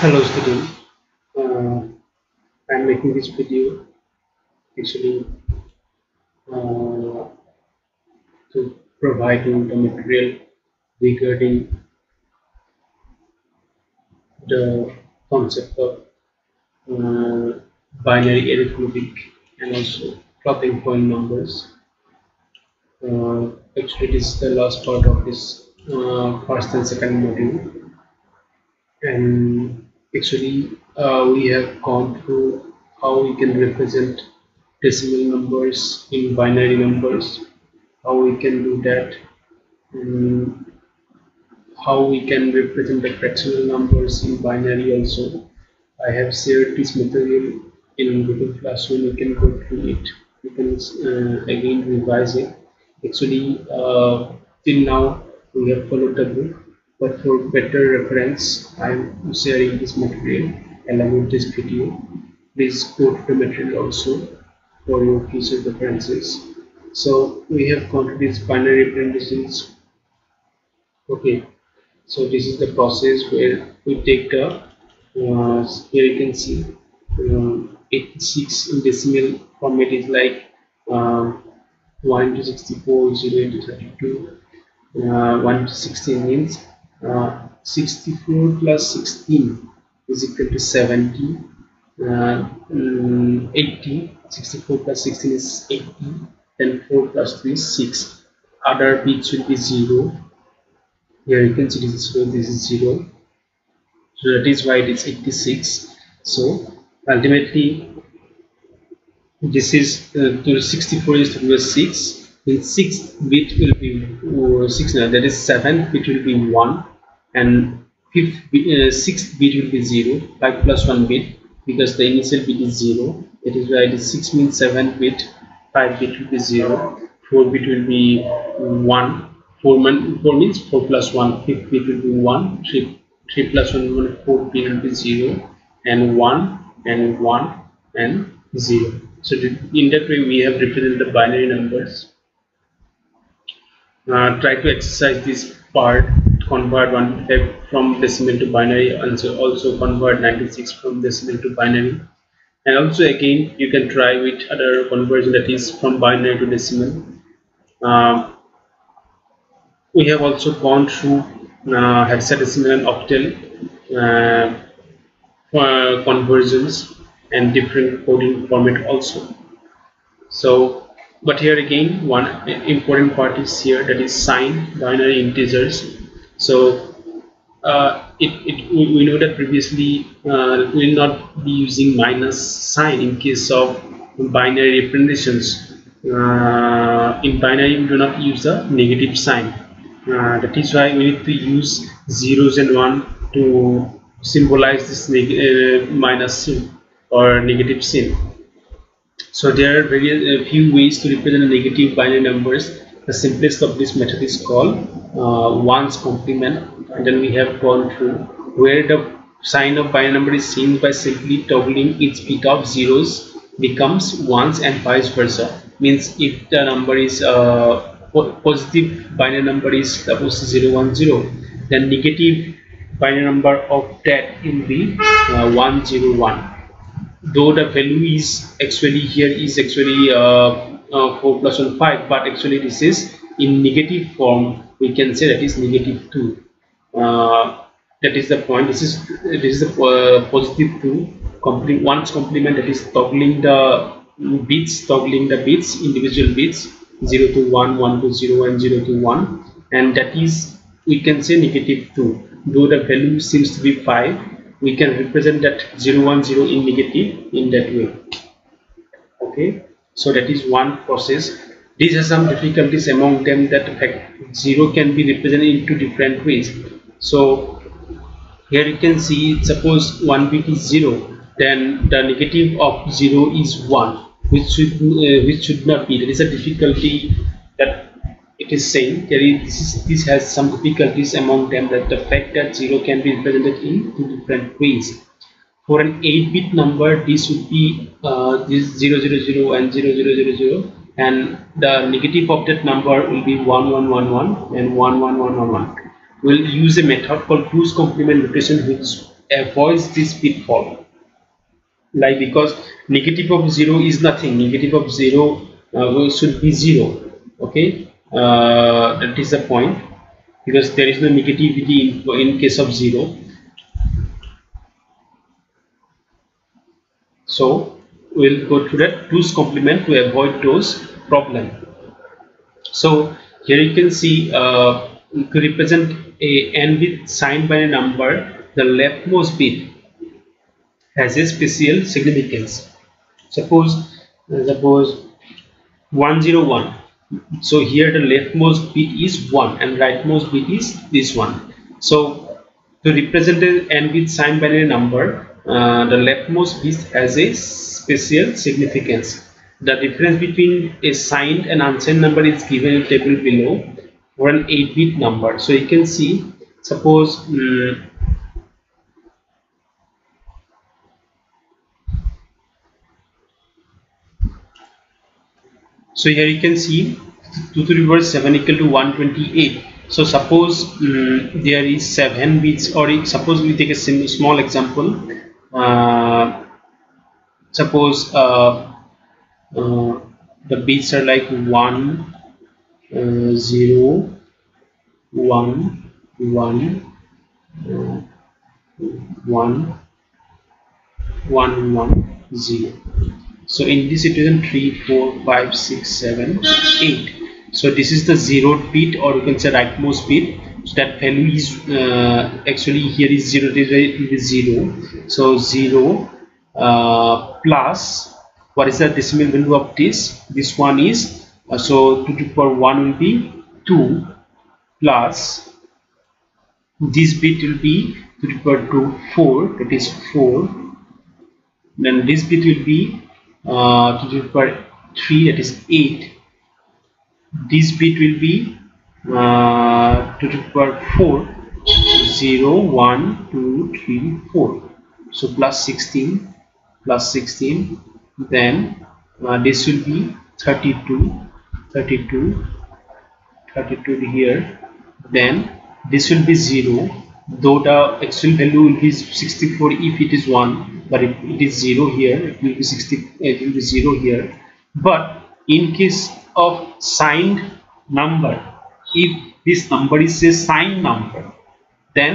Hello student, uh, I'm making this video actually uh, to provide you the material regarding the concept of uh, binary arithmetic and also floating point numbers. Uh, actually, this is the last part of this uh, first and second module, and actually uh, we have gone through how we can represent decimal numbers in binary numbers, how we can do that, um, how we can represent the fractional numbers in binary also. I have shared this material in Google Classroom, you can go through it, you can uh, again revise it. Actually, uh, till now we have followed the book, but for better reference, I am sharing this material along with this video. Please go to the material also for your future references. So we have these binary representations. Okay, so this is the process where we take the uh, here you can see um, 86 in decimal format is like um, 1 to 64 0 to 32 uh, 1 to 16 means uh, 64 plus 16 is equal to 70 uh, um, 80 64 plus 16 is 80 then 4 plus 3 is 6 other bits will be 0 here you can see this is 0 this is 0 so that is why it is 86 so ultimately this is uh, 64 is to the 6 then 6 bit will be uh, 6 now that is 7 bit will be 1 and fifth uh, sixth bit will be 0 5 plus 1 bit because the initial bit is 0 that is why it is 6 means 7 bit 5 bit will be 0 4 bit will be 1 4, man, 4 means 4 plus 1 fifth bit will be 1 3, 3 plus 1 1 4 bit will be 0 and 1 and 1 and 0 so in that way we have represented the binary numbers. Uh, try to exercise this part convert one from decimal to binary and so also convert 96 from decimal to binary. And also again you can try with other conversion that is from binary to decimal. Uh, we have also gone through uh, hexadecimal and octal uh, uh, conversions and different coding format also. So but here again one important part is here that is sign binary integers so uh, it, it, we know that previously uh, we will not be using minus sign in case of binary representations. Uh, in binary we do not use the negative sign. Uh, that is why we need to use zeros and one to symbolize this uh, minus sign or negative sign so there are very few ways to represent negative binary numbers. The simplest of this method is called uh, ones complement. And then we have gone through where the sign of binary number is seen by simply toggling its bit of zeros becomes ones and vice versa. Means if the number is uh, positive binary number is suppose 010 then negative binary number of that will be uh, 101 though the value is actually here is actually uh, uh, 4 plus 1 5 but actually this is in negative form. We can say that is negative 2 uh, that is the point. This is this is the uh, positive 2 complete one's complement that is toggling the bits toggling the bits individual bits 0 to 1 1 to 0 and 0 to 1 and that is we can say negative 2 though the value seems to be 5 we can represent that 010 in negative in that way. Okay so that is one process. These are some difficulties among them that fact 0 can be represented in two different ways. So here you can see suppose 1 bit is 0 then the negative of 0 is 1 which should uh, which should not be. There is a difficulty that it is saying. There is this, is, this has some difficulties among them that the fact that 0 can be represented in two different ways for an 8-bit number this would be uh, this 000 and 0000 and the negative of that number will be 1111 and 11111 we'll use a method called 2's complement notation which avoids this pitfall. Like because negative of 0 is nothing. Negative of 0 uh, should be 0 okay? Uh, that is the point. Because there is no negativity in, in case of 0 so we'll go to that. 2's complement to avoid those problem. So here you can see uh, to represent a n bit signed by a number the leftmost bit has a special significance. Suppose uh, suppose 101 so here the leftmost bit is 1 and rightmost bit is this one. So to represent an n bit signed binary number uh, the leftmost bit has a special significance. The difference between a signed and unsigned number is given in table below for an 8 bit number. So you can see suppose um, so here you can see 2 to the power 7 equal to 128 so suppose um, there is 7 bits or suppose we take a small example uh, suppose uh, uh, the bits are like 1 uh, 0 1 1 uh, 1 1 1 0 so in this situation 3 4 5 6 7 8 so this is the zeroth bit or you can say rightmost bit that value is uh, actually here is 0 it is 0 so 0 uh, plus what is the decimal value of this? This one is uh, so 2 to the power 1 will be 2 plus this bit will be 2 to the power 2 4 that is 4 then this bit will be uh, to the power 3 that is 8 this bit will be uh, to the power 4 0 1 2 3 4 so plus 16 plus 16 then uh, this will be 32 32 32 here then this will be 0 though the actual value will be 64 if it is 1 but if it is 0 here it will be 60 it will be 0 here. But in case of signed number if this number is a signed number then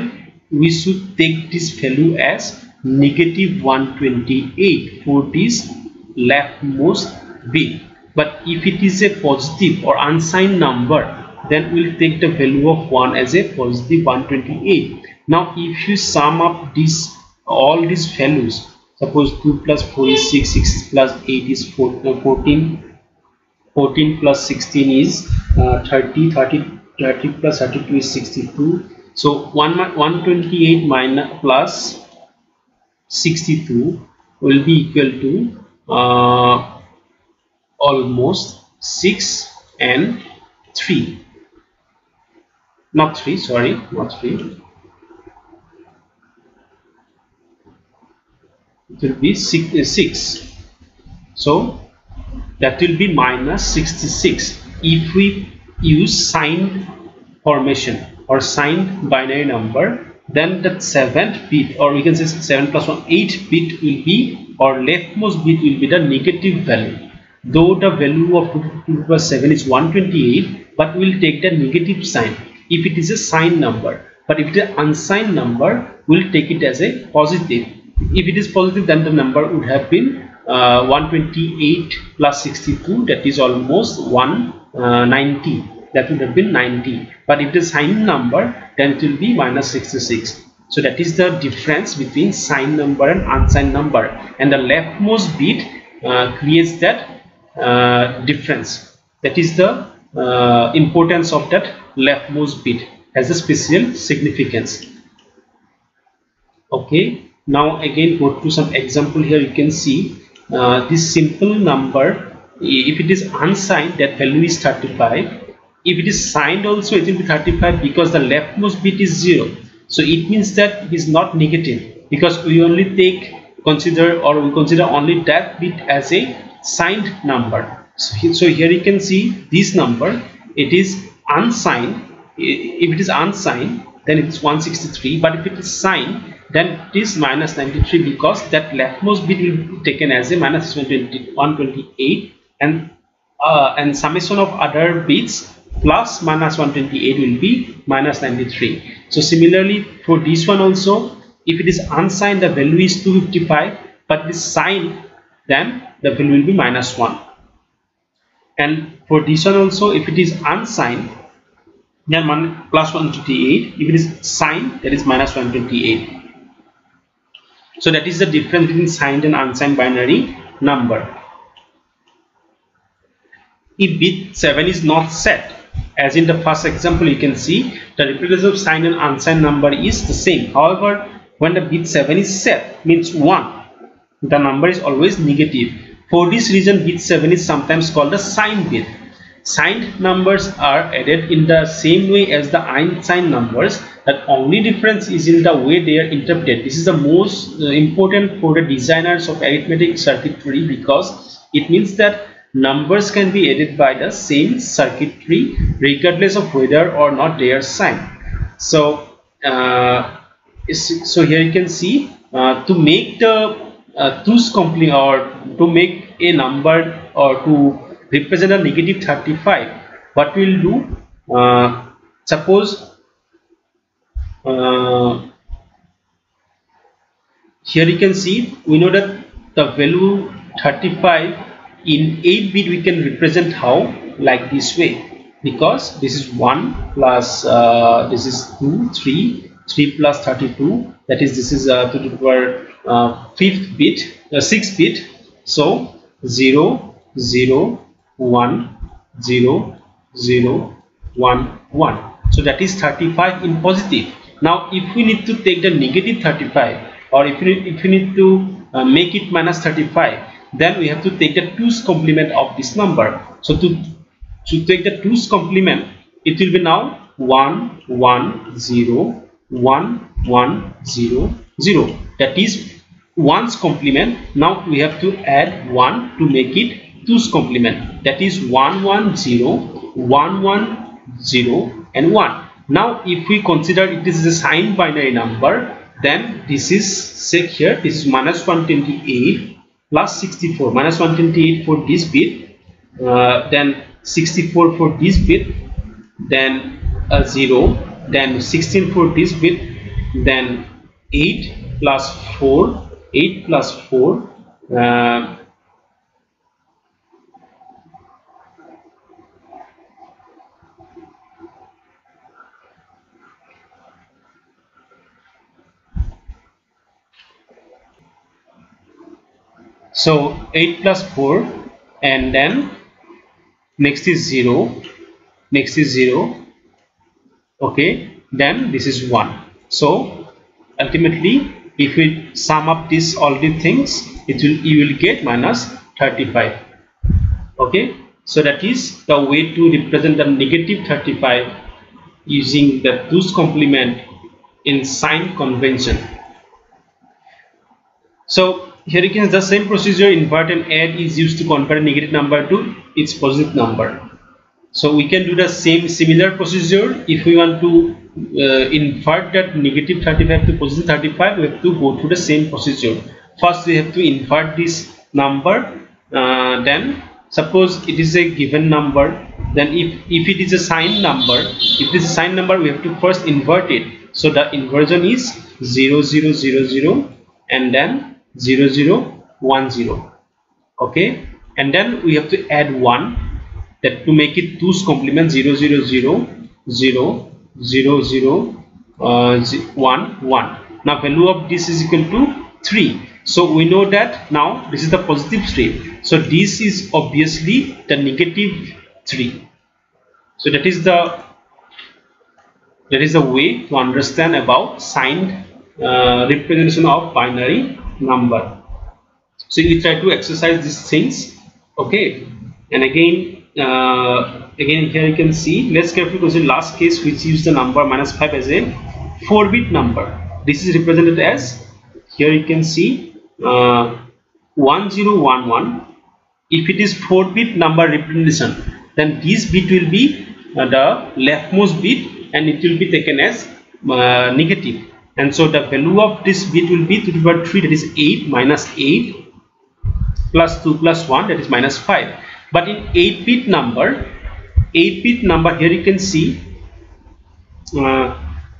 we should take this value as negative 128 for this leftmost bit but if it is a positive or unsigned number then we'll take the value of 1 as a positive 128 now if you sum up this all these values suppose 2 plus 4 is 6 6 plus 8 is 4, uh, 14 14 plus 16 is uh, 30 30 30 plus 32 is 62 so 1 128 minus plus 62 will be equal to uh, almost 6 and 3 not 3 sorry not 3 it will be six, uh, 6 so that will be minus 66 if we use signed formation or signed binary number then that seventh bit or we can say 7 plus 1 8 bit will be or leftmost bit will be the negative value. Though the value of 2 to the power 7 is 128 but we'll take the negative sign. If it is a signed number but if an unsigned number we'll take it as a positive. If it is positive then the number would have been uh, 128 plus 62 that is almost 190 uh, that would have been 90 but if it is signed number then it will be minus 66 so that is the difference between signed number and unsigned number. And the leftmost bit uh, creates that uh, difference. That is the uh, importance of that leftmost bit has a special significance. Okay. Now again go to some example here. You can see uh, this simple number if it is unsigned that value is 35 if it is signed also it will be 35 because the leftmost bit is 0 so it means that it is not negative because we only take consider or we consider only that bit as a signed number. So, so here you can see this number. It is unsigned. If it is unsigned then it is 163 but if it is signed then it is minus 93 because that leftmost bit will be taken as a minus 128 and uh, and summation of other bits plus minus 128 will be minus 93 so similarly for this one also if it is unsigned the value is 255 but it is signed then the value will be minus 1 and for this one also if it is unsigned then 1 plus 128 if it is signed that is minus 128 so that is the difference between signed and unsigned binary number. If bit 7 is not set as in the first example you can see the representation of signed and unsigned number is the same. However when the bit 7 is set means 1 the number is always negative. For this reason bit 7 is sometimes called the signed bit. Signed numbers are added in the same way as the unsigned numbers that only difference is in the way they are interpreted. This is the most uh, important for the designers of arithmetic circuitry because it means that numbers can be added by the same circuitry regardless of whether or not they are signed so uh, so here you can see uh, to make the uh, 2's complement or to make a number or to represent a negative 35 what we'll do uh, suppose uh, here you can see we know that the value 35 in 8 bit we can represent how? Like this way. Because this is 1 plus uh, this is 2 3 3 plus 32 that is this is uh, to the power uh, fifth bit uh, sixth bit. So 0 0 1 0 0 1 1 so that is 35 in positive now if we need to take the negative 35 or if we, if we need to uh, make it minus 35 then we have to take the 2's complement of this number. So to to take the 2's complement it will be now 1 1 0 1 1 0 0 that is 1's complement. Now we have to add 1 to make it 2's complement. That is 1 1 0 1 1 0 and 1 now if we consider it is a signed binary number then this is say here this is minus 128 plus 64 minus 128 for this bit uh, then 64 for this bit then a 0 then 16 for this bit then 8 plus 4 8 plus 4 uh, so 8 plus 4 and then next is 0 next is 0 okay then this is 1 so ultimately if we sum up this all the things it will you will get minus 35 okay? So that is the way to represent the negative 35 using the 2's complement in sign convention. So here again the same procedure invert and add is used to convert a negative number to its positive number. So we can do the same similar procedure. If we want to uh, invert that negative 35 to positive 35 we have to go through the same procedure. First we have to invert this number uh, then suppose it is a given number then if if it is a signed number if it is a signed number we have to first invert it. So the inversion is 0 0 0 0 and then 0 0 1 0 okay? And then we have to add 1 that to make it 2's complement 0 0 0 0 0 0 uh, 1 1 now value of this is equal to 3 so we know that now this is the positive 3 so this is obviously the negative 3 so that is the that is the way to understand about signed uh, representation of binary number. So you try to exercise these things okay? And again uh, again here you can see let's carefully consider last case which use the number minus 5 as a 4 bit number. This is represented as here you can see uh, 1011 if it is 4 bit number representation then this bit will be uh, the leftmost bit and it will be taken as uh, negative and so the value of this bit will be 2 to the power 3 that is 8 minus 8 plus 2 plus 1 that is minus 5 but in 8 bit number 8 bit number here you can see uh,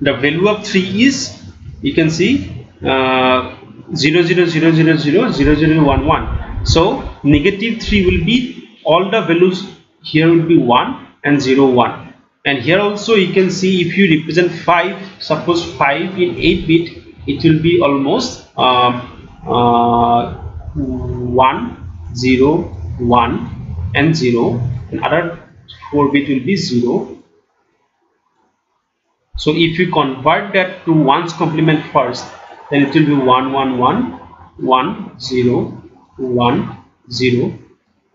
the value of 3 is you can see uh, 0 0 0 0 0 0 0 1 1 so negative 3 will be all the values here will be 1 and 0 1 and here also you can see if you represent 5 suppose 5 in 8 bit it will be almost um, uh, 1 0 1 and 0 and other 4 bit will be 0 so if you convert that to ones complement first then it will be 1 1 1 1 0 1 0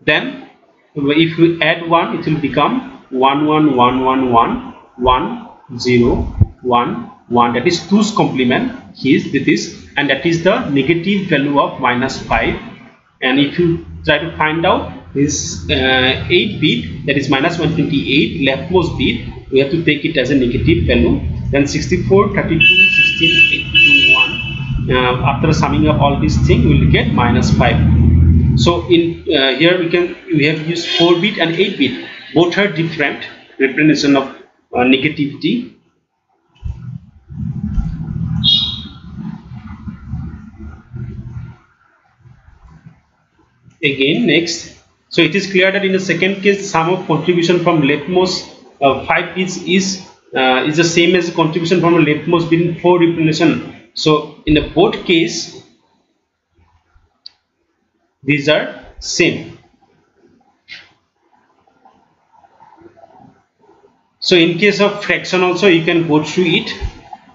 then if we add 1 it will become 1 1 1 1 1 1 0 1 1 that is 2's complement is this and that is the negative value of minus 5 and if you try to find out this uh, 8 bit that is minus 128 leftmost bit we have to take it as a negative value. Then 64 32 16 82 1 uh, after summing up all these things we will get minus 5 so in uh, here we can we have used 4 bit and 8 bit both are different. Representation of uh, negativity. Again next. So it is clear that in the second case sum of contribution from leftmost uh, 5 bits is uh, is the same as the contribution from leftmost bit in 4 representation. So in the both case these are same so in case of fraction also you can go through it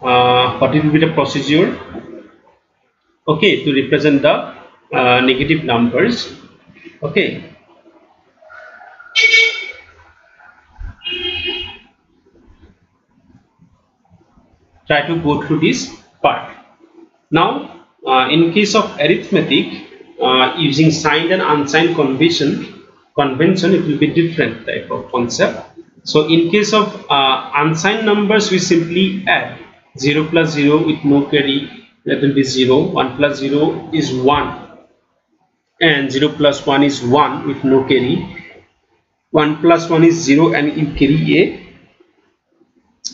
uh, what will be the procedure. Okay to represent the uh, negative numbers. Okay. Try to go through this part. Now uh, in case of arithmetic uh, using signed and unsigned convention convention it will be different type of concept so in case of uh, unsigned numbers, we simply add 0 plus 0 with no carry, that will be 0. 1 plus 0 is 1 and 0 plus 1 is 1 with no carry. 1 plus 1 is 0 and you carry a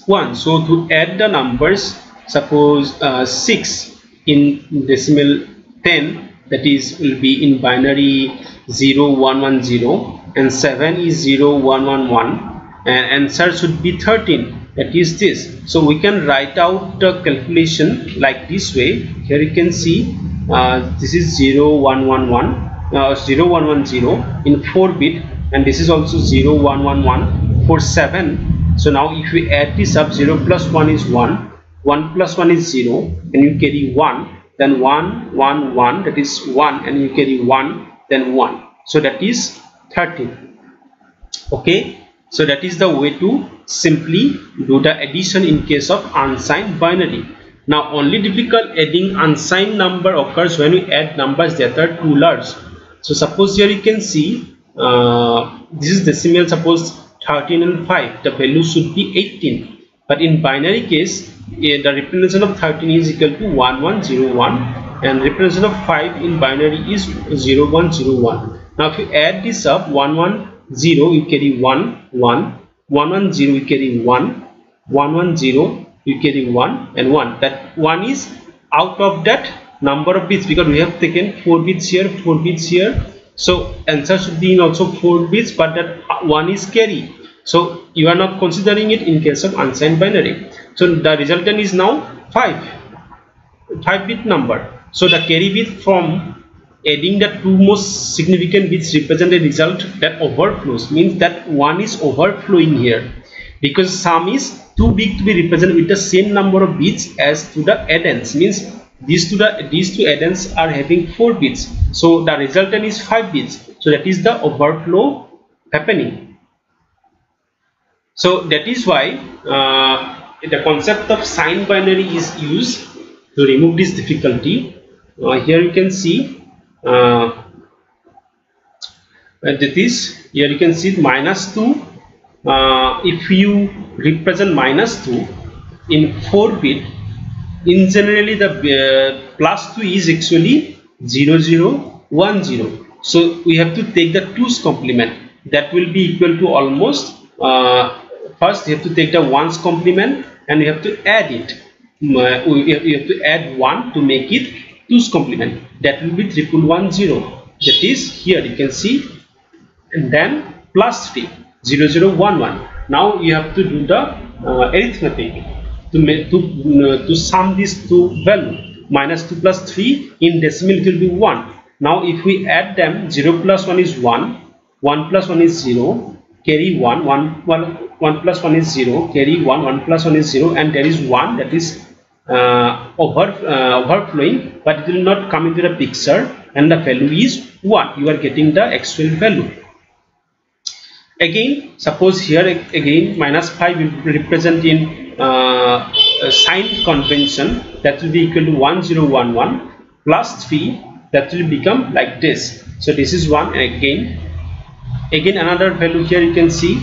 1. So to add the numbers, suppose uh, 6 in decimal 10 that is will be in binary 0 1 1 0 and 7 is 0 1 1 1 and answer should be 13 that is this. So we can write out the calculation like this way. Here you can see uh, this is 0 1 1 1 uh, 0 1 1 0 in 4 bit. And this is also 0 1 1 1 for 7 so now if we add this up 0 plus 1 is 1 1 plus 1 is 0 and you carry 1 then 1 1 1 that is 1 and you carry 1 then 1 so that is 13 okay so that is the way to simply do the addition in case of unsigned binary. Now only difficult adding unsigned number occurs when we add numbers that are too large. So suppose here you can see uh, this is decimal suppose 13 and 5 the value should be 18 but in binary case eh, the representation of 13 is equal to 1101 and representation of 5 in binary is 0101 now if you add this up 11 0 you carry 1 1 1 1 0 you carry 1 1 1 0 you carry 1 and 1 that 1 is out of that number of bits because we have taken 4 bits here 4 bits here. So answer should be in also 4 bits but that 1 is carry. So you are not considering it in case of unsigned binary. So the resultant is now 5 5 bit number. So the carry bit from adding the two most significant bits represent the result that overflows. Means that one is overflowing here. Because sum is too big to be represented with the same number of bits as to the addends means these two the these two addends are having four bits. So the resultant is five bits. So that is the overflow happening. So that is why uh, the concept of signed binary is used to remove this difficulty. Uh, here you can see uh, that is here you can see minus 2 uh, if you represent minus 2 in 4 bit in generally the uh, plus 2 is actually 0 0 1 0 so we have to take the 2's complement. That will be equal to almost uh, first you have to take the ones complement and you have to add it. Uh, you have to add 1 to make it 2's complement that will be triple one zero. That is here you can see and then plus 3 0 0 1 1 now you have to do the uh, arithmetic to make to uh, to sum these two value minus 2 plus 3 in decimal it will be 1 now if we add them 0 plus 1 is 1 1 plus 1 is 0 carry 1 1 1 1 plus 1 is 0 carry 1 1 plus 1 is 0 and there is 1 that is uh, over uh, overflowing but it will not come into the picture and the value is 1 you are getting the actual value. Again suppose here again minus 5 will represent in uh, sign convention that will be equal to 1011 plus 3 that will become like this. So this is 1 and again. Again another value here you can see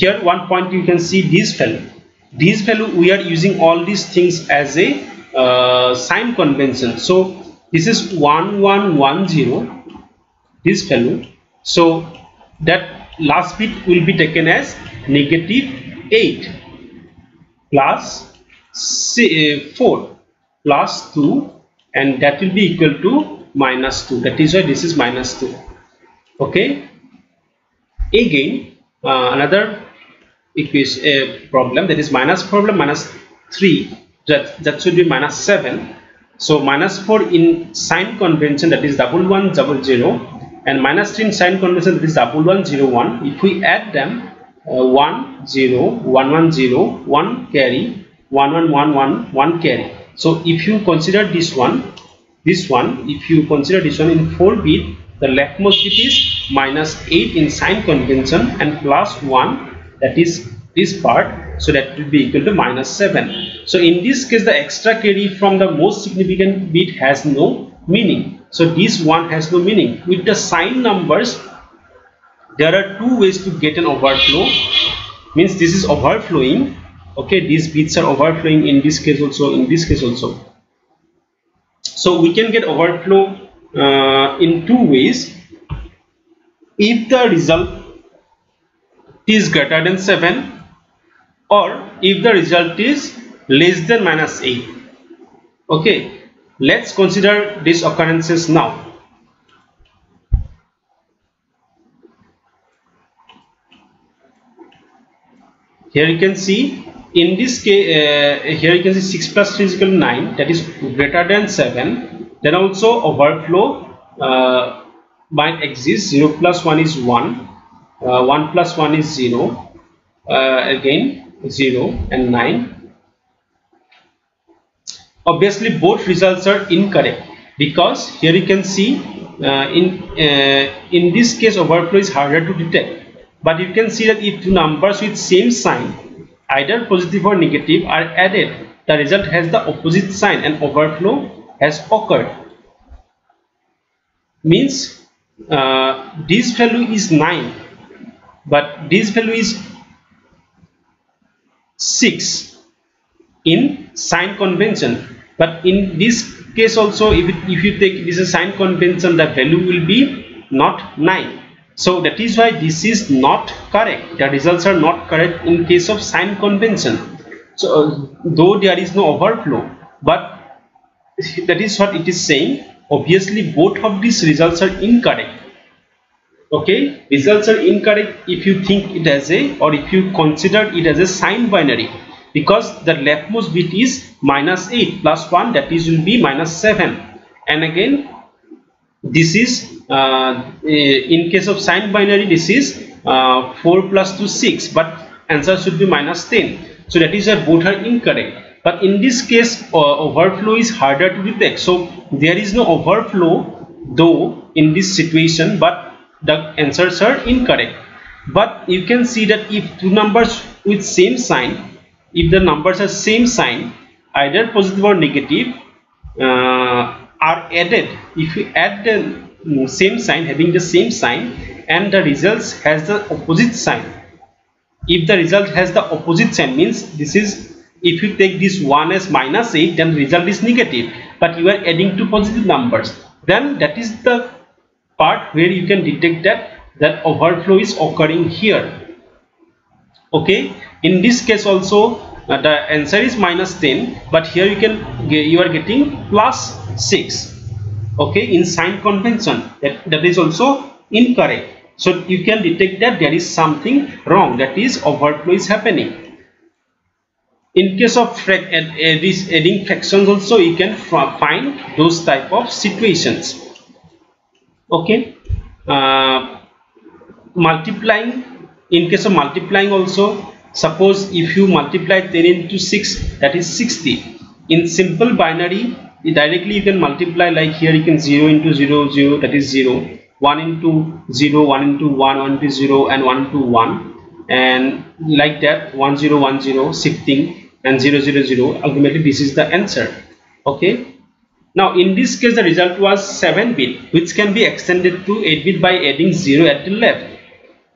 here one point you can see this value this value we are using all these things as a uh, sign convention. So this is 1110 this value so that last bit will be taken as negative 8 plus uh, 4 plus 2 and that will be equal to minus 2 that is why this is minus 2 okay? Again uh, another equation a uh, problem that is minus problem minus 3 that that should be minus 7 so minus 4 in sign convention that is double one double zero and minus 3 in sign convention that is double one zero one. If we add them uh, 1 0 1 1 0 1 carry 1 1 1 1 1 carry. So if you consider this one this one if you consider this one in 4 bit the leftmost bit is minus 8 in sign convention and plus 1 that is this part so that will be equal to minus 7 so in this case the extra carry from the most significant bit has no meaning. So this one has no meaning. With the sign numbers there are two ways to get an overflow. Means this is overflowing. Okay these bits are overflowing in this case also in this case also. So we can get overflow uh, in two ways. If the result is greater than 7 or if the result is less than minus 8 okay let's consider these occurrences now. Here you can see in this case uh, here you can see 6 plus 3 is equal to 9 that is greater than 7 then also overflow uh, might exist 0 plus 1 is 1 uh, 1 plus 1 is 0 uh, again 0 and 9 obviously both results are incorrect because here you can see uh, in uh, in this case overflow is harder to detect. But you can see that if two numbers with same sign either positive or negative are added the result has the opposite sign and overflow has occurred. Means uh, this value is 9 but this value is 6 in sign convention but in this case also if, it, if you take this a sign convention the value will be not 9 so that is why this is not correct. The results are not correct in case of sign convention. So uh, though there is no overflow, but that is what it is saying. Obviously, both of these results are incorrect. Okay, results are incorrect if you think it as a or if you consider it as a sign binary. Because the leftmost bit is minus 8 plus 1 that is will be minus 7 and again this is uh, in case of sign binary this is uh, 4 plus 2 6 but answer should be minus 10 so that is both are incorrect. But in this case uh, overflow is harder to detect. So there is no overflow though in this situation. But the answers are incorrect. But you can see that if two numbers with same sign if the numbers are same sign either positive or negative uh, are added. If you add the same sign having the same sign and the results has the opposite sign. If the result has the opposite sign means this is if you take this 1 as minus 8 then the result is negative. But you are adding two positive numbers. Then that is the part where you can detect that that overflow is occurring here. Okay? In this case also uh, the answer is minus 10 but here you can you are getting plus 6 okay? In sign convention that, that is also incorrect. So you can detect that there is something wrong that is overflow is happening. In case of adding fractions also you can find those type of situations okay. Uh, multiplying in case of multiplying also suppose if you multiply 10 into 6 that is 60 in simple binary directly you can multiply like here you can 0 into 0 0 that is 0 1 into 0 1 into 1 1 into 0 and 1 into 1 and like that 1 0 1 0 shifting and 0 0 0 ultimately this is the answer. Okay now in this case the result was 7 bit which can be extended to 8 bit by adding 0 at the left.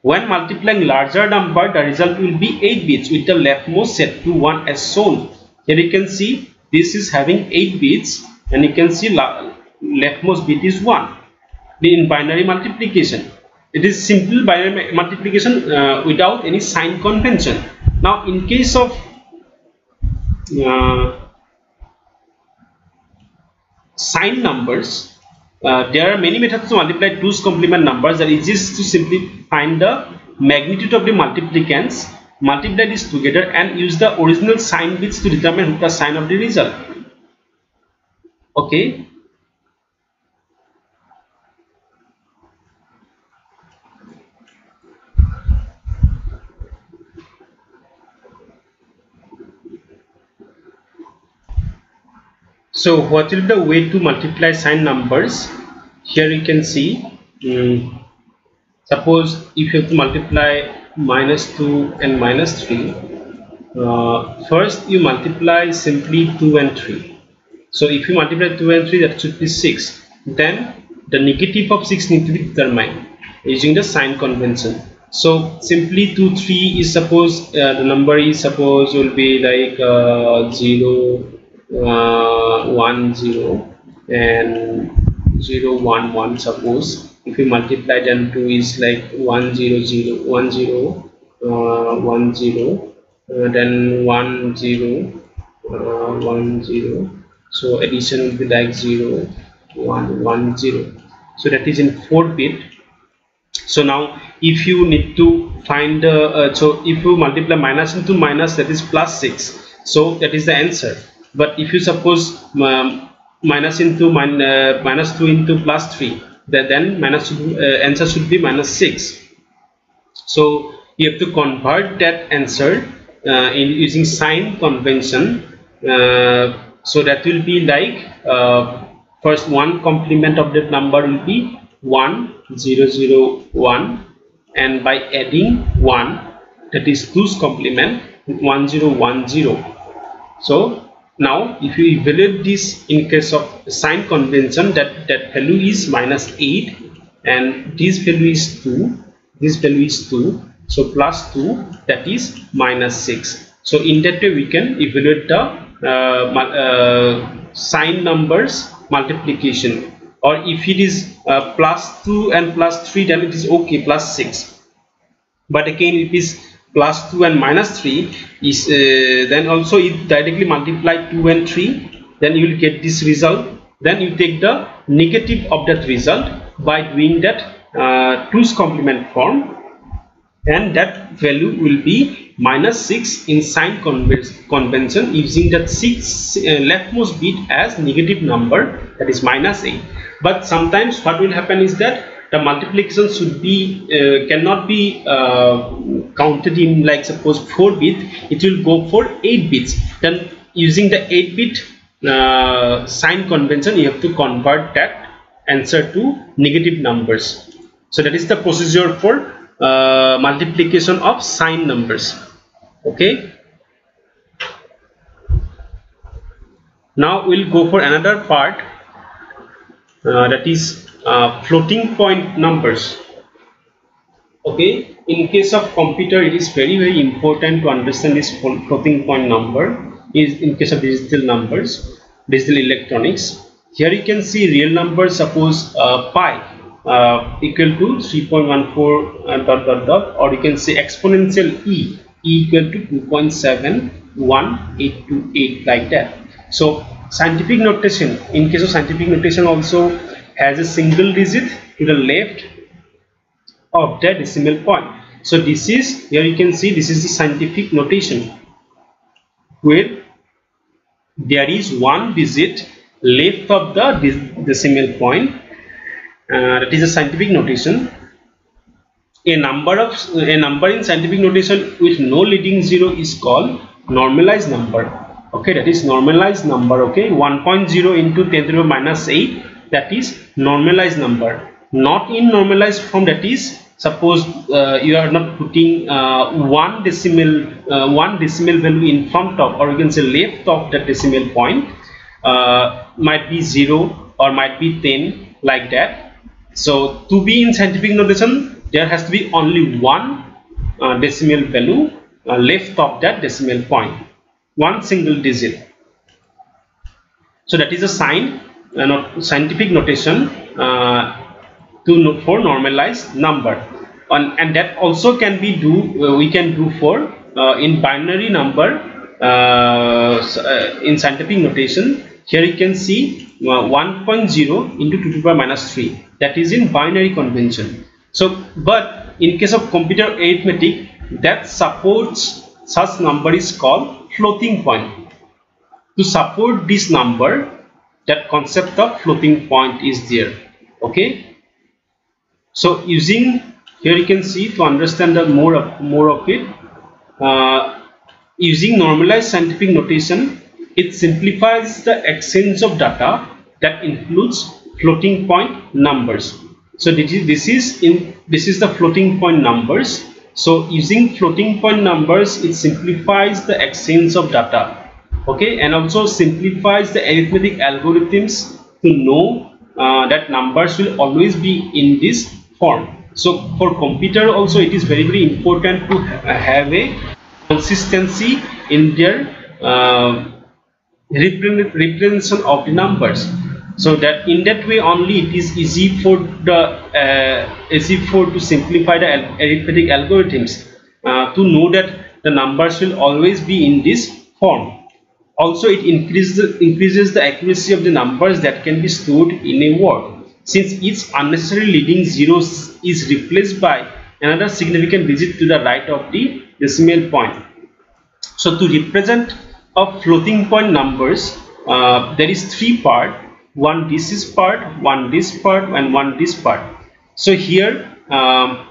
When multiplying larger number the result will be 8 bits with the leftmost set to 1 as shown. Here you can see this is having 8 bits and you can see leftmost bit is 1 in binary multiplication it is simple binary multiplication uh, without any sign convention. Now in case of uh, sign numbers uh, there are many methods to multiply two's complement numbers that is just to simply find the magnitude of the multiplicands multiply these together and use the original sign bits to determine the sign of the result. Okay so what be the way to multiply sign numbers? Here you can see um, suppose if you have to multiply minus 2 and minus 3 uh, first you multiply simply 2 and 3 so if you multiply 2 and 3 that should be 6 then the negative of 6 need to be determined using the sign convention. So simply 2 3 is suppose uh, the number is suppose will be like uh, 0 uh, 1 0 and 0 1 1 suppose. If you multiply then 2 is like 1 0 0 1 0 uh, 1 0 uh, then 1 0 uh, 1 0 so addition will be like 0 1 1 0 so that is in 4 bit. So now if you need to find uh, so if you multiply minus into minus that is plus 6 so that is the answer but if you suppose um, minus into min, uh, minus 2 into plus 3 that then minus uh, answer should be minus 6 so you have to convert that answer uh, in using sign convention uh, so that will be like uh, first one complement of that number will be 1 0 0 1 and by adding 1 that is 2's complement 1 0 1 0 so now if you evaluate this in case of sign convention that that value is minus 8 and this value is 2 this value is 2 so plus 2 that is minus 6 so in that way we can evaluate the uh, uh, sign numbers multiplication. Or if it is uh, plus 2 and plus 3 then it is okay plus 6 but again it is plus 2 and minus 3 is uh, then also it directly multiply 2 and 3 then you will get this result. Then you take the negative of that result by doing that uh, 2's complement form and that value will be minus 6 in sign convention using that 6 uh, leftmost bit as negative number that is minus 8 but sometimes what will happen is that the multiplication should be uh, cannot be uh, counted in like suppose 4 bit it will go for 8 bits. Then using the 8 bit uh, sign convention you have to convert that answer to negative numbers. So that is the procedure for uh, multiplication of sign numbers. Okay? Now we'll go for another part uh, that is uh, floating point numbers okay in case of computer it is very very important to understand this floating point number is in case of digital numbers digital electronics. Here you can see real number suppose uh, pi uh, equal to 3.14 uh, dot dot dot or you can say exponential e, e equal to 2.71828 like that. So scientific notation in case of scientific notation also has a single digit to the left of the decimal point. So this is here you can see this is the scientific notation. Where there is one digit left of the decimal point. Uh, that is a scientific notation. A number of a number in scientific notation with no leading zero is called normalized number. Okay that is normalized number okay? 1.0 into 10 to the minus 8 that is normalized number not in normalized form that is suppose uh, you are not putting uh, one decimal uh, one decimal value in front of or you can say left of the decimal point uh, might be 0 or might be 10 like that. So to be in scientific notation there has to be only one uh, decimal value uh, left of that decimal point. One single digit. So that is a sign uh, scientific notation for normalized number. And, and that also can be do uh, we can do for uh, in binary number uh, in scientific notation here you can see 1.0 into 2 to the power minus 3 that is in binary convention. So but in case of computer arithmetic that supports such number is called floating point. To support this number that concept of floating point is there. Okay so using here you can see to understand the more of more of it uh, using normalized scientific notation it simplifies the exchange of data that includes floating point numbers. So this is this is in this is the floating point numbers. So using floating point numbers it simplifies the exchange of data. Okay? And also simplifies the arithmetic algorithms to know uh, that numbers will always be in this form. So for computer also it is very very important to have a consistency in their uh, representation of the numbers. So that in that way only it is easy for the uh, easy for to simplify the arithmetic algorithms uh, to know that the numbers will always be in this form. Also it increases increases the accuracy of the numbers that can be stored in a word since each unnecessary leading zero is replaced by another significant digit to the right of the decimal point. So to represent a floating point numbers, uh, there is three part, one this is part, one this part and one this part. So here um,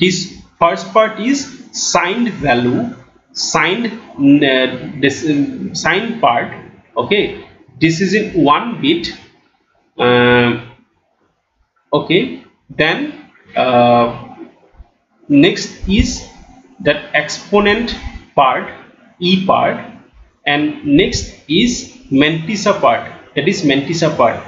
this first part is signed value, signed uh, this uh, signed part, okay. This is in one bit okay then uh, next is that exponent part e part and next is mantissa part that is mantissa part.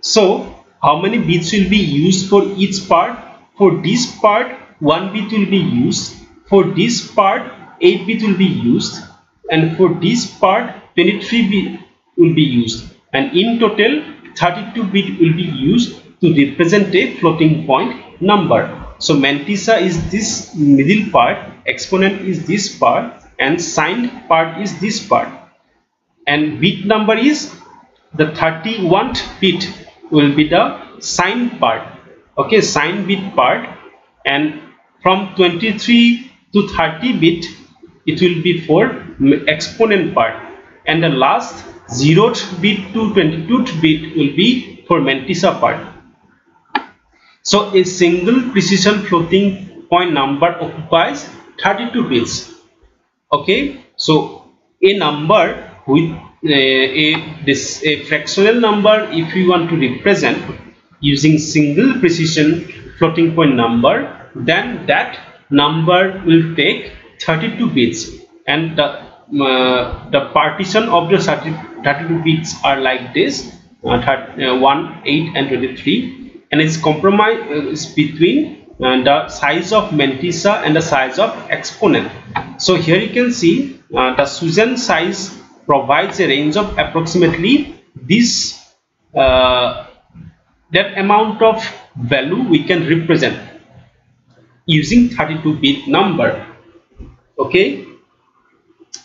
So how many bits will be used for each part? For this part one bit will be used. For this part 8 bit will be used. And for this part 23 bit will be used. And in total 32 bit will be used to represent a floating point number. So mantissa is this middle part, exponent is this part and signed part is this part. And bit number is the 31th bit will be the signed part. Okay, signed bit part and from 23 to 30 bit it will be for exponent part and the last 0th bit to 22th bit will be for mantissa part. So a single precision floating point number occupies 32 bits. Okay, so a number with a, a this a fractional number if you want to represent using single precision floating point number then that number will take 32 bits and the the partition of the 32 bits are like this uh, uh, 1 8 and 23 and its compromise uh, is between uh, the size of mantissa and the size of exponent. So here you can see the Susan size provides a range of approximately this that amount of value we can represent using 32 bit number. Okay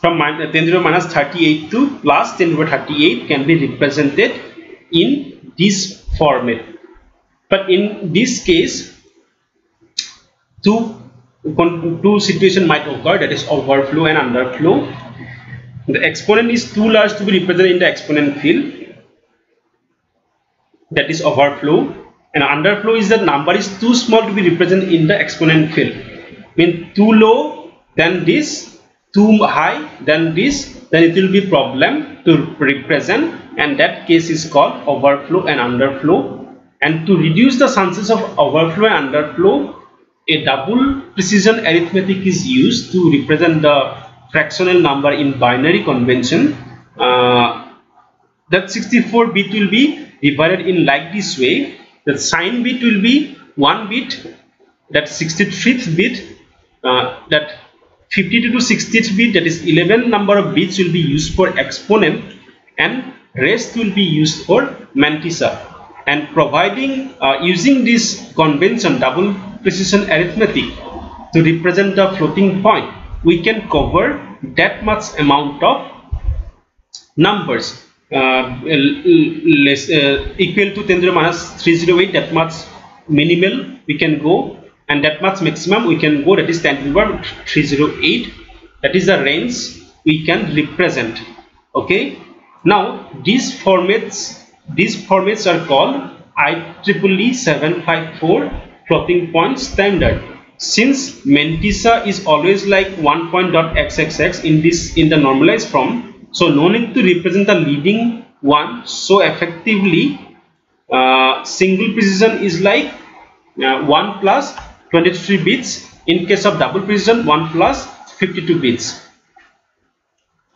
from uh, 10 to the minus 38 to plus 10 over 38 can be represented in this format but in this case two two situation might occur that is overflow and underflow. The exponent is too large to be represented in the exponent field. That is overflow. And underflow is the number is too small to be represented in the exponent field. When too low than this too high than this then it will be problem to represent and that case is called overflow and underflow. And to reduce the chances of overflow and underflow a double precision arithmetic is used to represent the fractional number in binary convention. Uh, that 64 bit will be divided in like this way. The sign bit will be one bit that 63th bit uh, that 52 to 60th bit that is 11 number of bits will be used for exponent and rest will be used for mantissa. And providing uh, using this convention double precision arithmetic to represent the floating point we can cover that much amount of numbers. Uh, less, uh, equal to 10 to the minus 308 that much minimal we can go and that much maximum we can go that is 10 to the power 308 that is the range we can represent. Okay? Now these formats these formats are called IEEE 754 floating point standard. Since mantissa is always like 1 point dot xxx in this in the normalized form so no need to represent the leading one so effectively uh, single precision is like uh, 1 plus 23 bits. In case of double precision 1 plus 52 bits.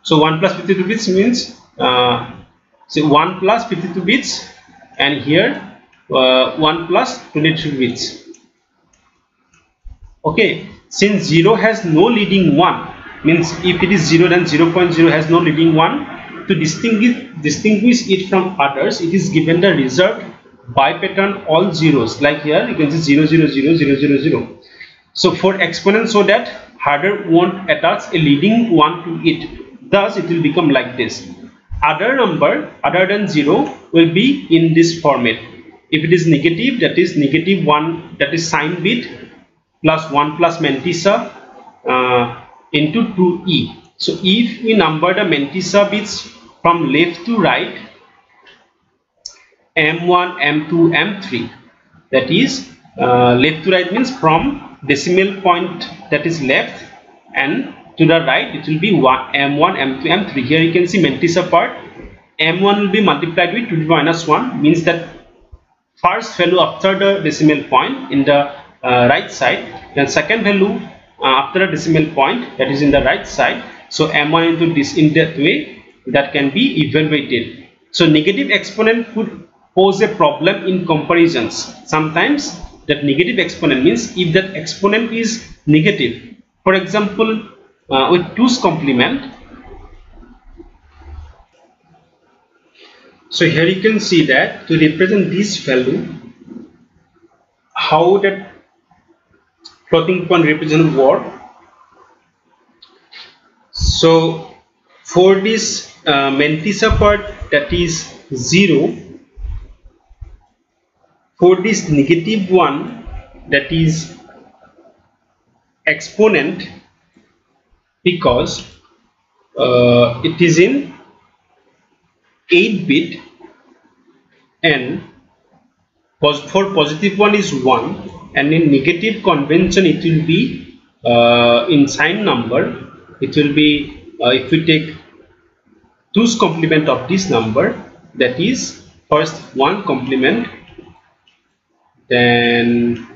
So 1 plus 52 bits means uh, so 1 plus 52 bits and here uh, 1 plus 23 bits. Okay since 0 has no leading 1 means if it is 0 then 0 0.0 has no leading 1 to distinguish distinguish it from others it is given the reserved by pattern all zeros. Like here you can see 0 0 0 0 0 0 so for exponent so that harder won't attach a leading one to it. Thus it will become like this. Other number other than 0 will be in this format. If it is negative that is negative 1 that is sign bit plus 1 plus mantissa uh, into 2e so if we number the mantissa bits from left to right m1 m2 m3 that is uh, left to right means from decimal point that is left and to the right it will be one, m1 m2 m3 here you can see mantissa part m1 will be multiplied with 2 to minus 1 means that first value after the decimal point in the uh, right side then second value uh, after the decimal point that is in the right side. So m1 into this in that way that can be evaluated. So negative exponent could pose a problem in comparisons. Sometimes that negative exponent means if that exponent is negative. For example uh, with 2's complement. So here you can see that to represent this value how that floating point represent work so for this uh, mantissa part that is 0 for this negative one that is exponent because uh, it is in 8 bit and for positive one is 1 and in negative convention it will be uh, in sign number it will be uh, if we take 2's complement of this number that is first 1 complement then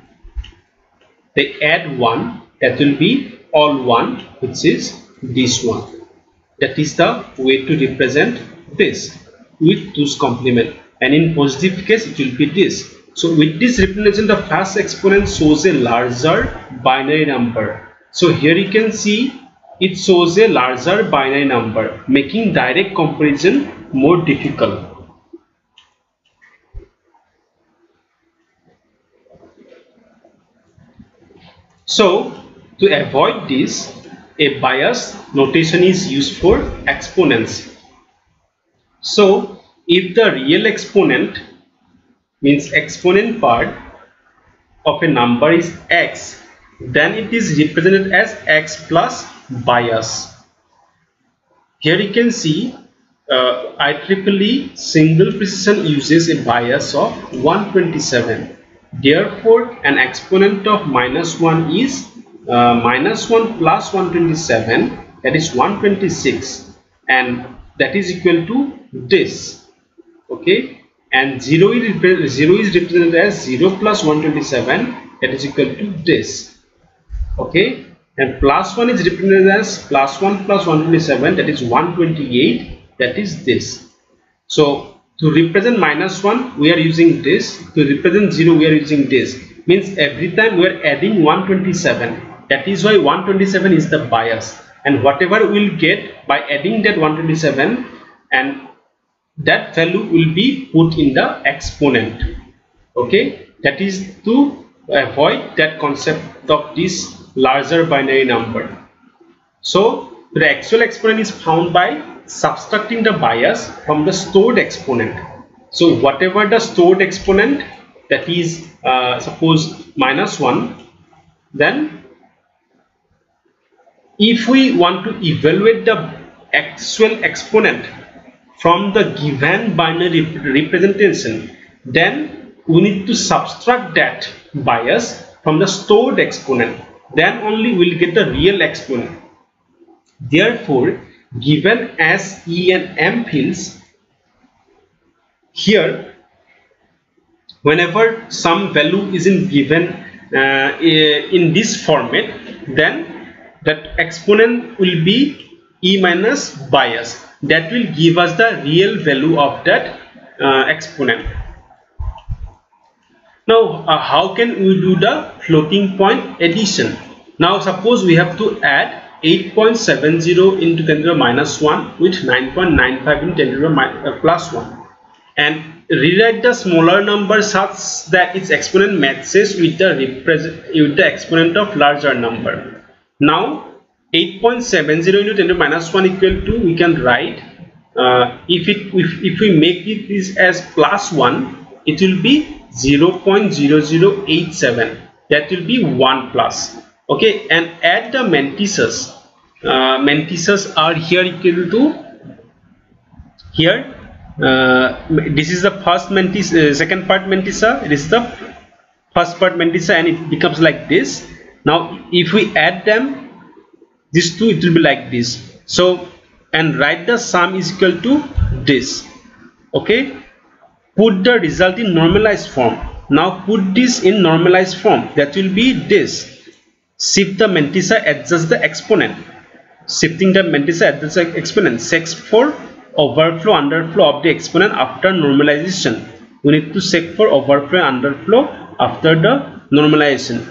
they add 1 that will be all 1 which is this one. That is the way to represent this with 2's complement. And in positive case it will be this. So with this representation the first exponent shows a larger binary number. So here you can see it shows a larger binary number making direct comparison more difficult so to avoid this a bias notation is used for exponents. So if the real exponent means exponent part of a number is x then it is represented as x plus bias. Here you can see uh, IEEE single precision uses a bias of 127 therefore an exponent of minus 1 is uh, minus 1 plus 127 that is 126 and that is equal to this okay? And 0 is, 0 is represented as 0 plus 127 that is equal to this okay? And plus 1 is represented as plus 1 plus 127 that is 128 that is this. So to represent minus 1 we are using this. To represent 0 we are using this. Means every time we are adding 127 that is why 127 is the bias. And whatever we'll get by adding that 127 and that value will be put in the exponent. Okay? That is to avoid that concept of this larger binary number. So the actual exponent is found by subtracting the bias from the stored exponent. So whatever the stored exponent that is uh, suppose minus 1 then if we want to evaluate the actual exponent from the given binary representation then we need to subtract that bias from the stored exponent. Then only we'll get the real exponent. Therefore given as e and m fields here whenever some value isn't given uh, in this format then that exponent will be e minus bias. That will give us the real value of that uh, exponent. Now uh, how can we do the floating point addition? Now suppose we have to add 8.70 into 10 to the minus 1 with 9.95 in 10 to the uh, plus 1 and rewrite the smaller number such that its exponent matches with the with the exponent of larger number. Now 8.70 into 10 to the minus 1 equal to we can write uh, if it if, if we make it this as plus 1 it will be 0 0.0087 that will be 1 plus okay and add the mantissas uh, mantissas are here equal to here uh, this is the first mantis uh, second part mantissa it is the first part mantissa and it becomes like this. Now if we add them these two it will be like this. So and write the sum is equal to this. Okay put the result in normalized form. Now put this in normalized form that will be this shift the mantissa adjust the exponent. Shifting the mantissa adjust the exponent. Sex for overflow underflow of the exponent after normalization. We need to check for overflow underflow after the normalization.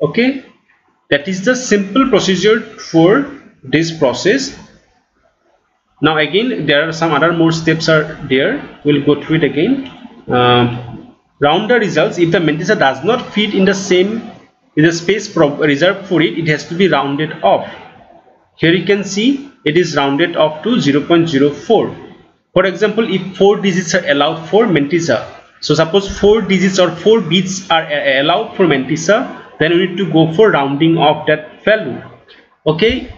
Okay? That is the simple procedure for this process. Now again there are some other more steps are there. We'll go through it again. Um, round the results. If the mantissa does not fit in the same in the space reserved for it it has to be rounded off. Here you can see it is rounded off to 0.04 for example if four digits are allowed for mantissa so suppose four digits or four bits are allowed for mantissa then we need to go for rounding off that value. Okay?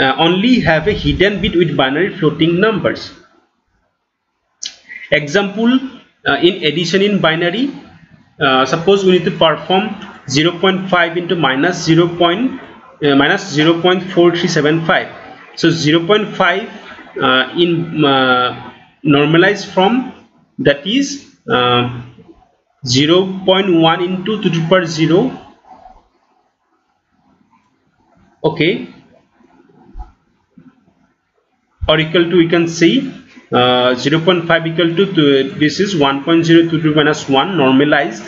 Uh, only have a hidden bit with binary floating numbers. Example uh, in addition in binary uh, suppose we need to perform 0.5 into minus 0. Point, uh, minus 0.4375 so 0.5 uh, in uh, normalized form that is 0.1 into 2 to the power 0 okay. Or equal to we can see uh, 0.5 equal to, to this is 1.022 minus 1 normalized.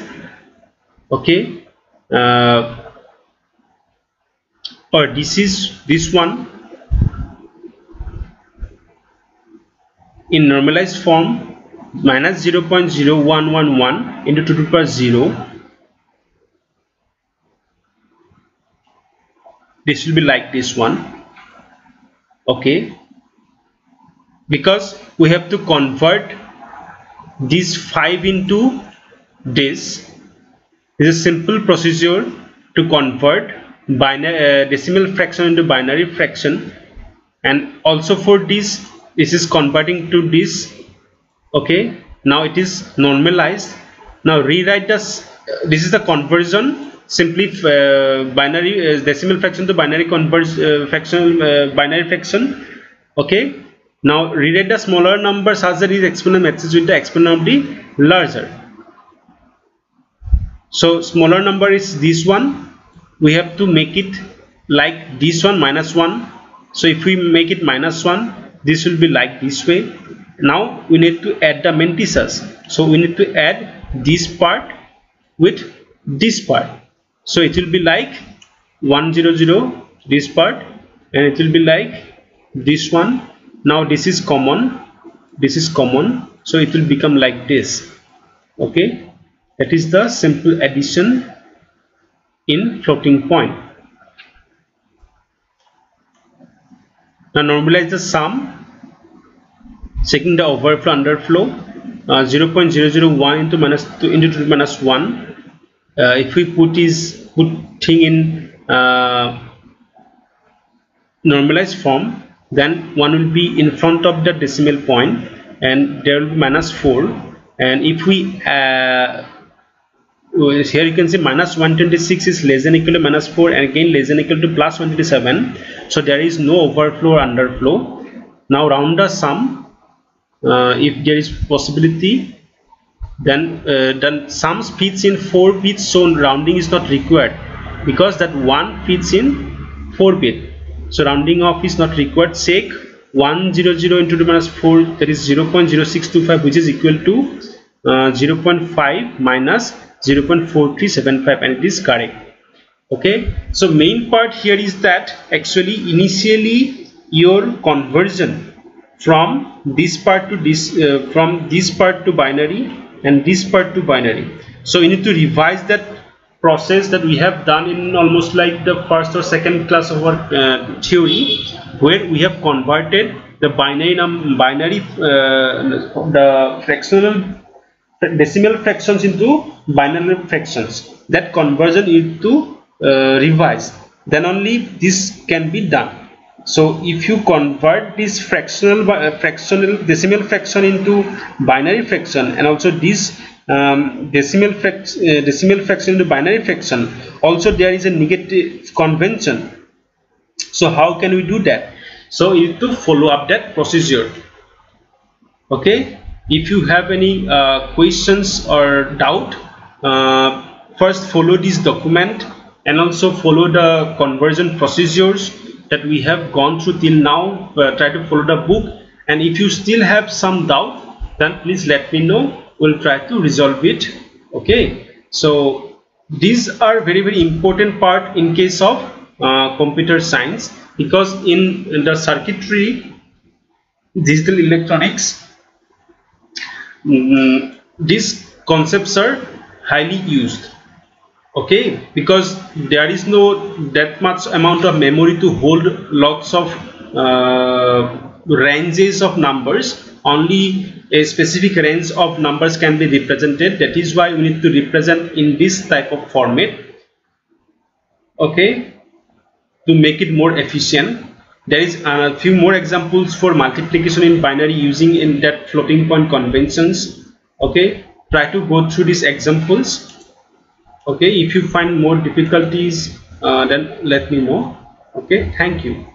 Okay uh, or this is this one. In normalized form minus 0.0111 into 2 to the power 0 this will be like this one. Okay. Because we have to convert this 5 into this is a simple procedure to convert binary uh, decimal fraction into binary fraction. And also for this this is converting to this. Okay now it is normalized. Now rewrite this this is the conversion. Simply uh, binary uh, decimal fraction to binary convert uh, fraction uh, binary fraction. Okay now rewrite the smaller number such that is exponent matches with the exponent of the larger. So smaller number is this one. We have to make it like this one minus 1. So if we make it minus 1, this will be like this way. Now we need to add the mantissas. So we need to add this part with this part. So it will be like 100 this part and it will be like this one now this is common this is common so it will become like this okay that is the simple addition in floating point. Now normalize the sum checking the overflow underflow uh, 0.001 into minus 2 into 2 minus 1 uh, if we put is put thing in uh, normalized form then one will be in front of the decimal point and there will be minus 4 and if we uh, here you can see minus 126 is less than equal to minus 4 and again less than equal to plus 127 so there is no overflow or underflow. Now round the sum uh, if there is possibility then uh, then sums fits in 4 bits so rounding is not required. Because that one fits in 4 bit so rounding off is not required. Sec 100 into 2 minus 4 that is 0.0625 which is equal to uh, 0.5 minus 0.4375 and it is correct. Okay? So main part here is that actually initially your conversion from this part to this uh, from this part to binary and this part to binary. So you need to revise that process that we have done in almost like the first or second class of our uh, theory where we have converted the binary binary uh, the fractional decimal fractions into binary fractions. That conversion is to uh, revise. Then only this can be done. So if you convert this fractional uh, fractional decimal fraction into binary fraction and also this um, decimal, frac uh, decimal fraction into binary fraction also there is a negative convention. So how can we do that? So you need to follow up that procedure. Okay if you have any uh, questions or doubt uh, first follow this document and also follow the conversion procedures that we have gone through till now. Uh, try to follow the book. And if you still have some doubt then please let me know. We'll try to resolve it. Okay? So these are very very important part in case of uh, computer science because in, in, the circuitry digital electronics mm, these concepts are highly used. Okay? Because there is no that much amount of memory to hold lots of uh, ranges of numbers. Only a specific range of numbers can be represented. That is why we need to represent in this type of format. Okay? To make it more efficient there is a few more examples for multiplication in binary using in that floating point conventions. Okay try to go through these examples. Okay if you find more difficulties uh, then let me know. Okay thank you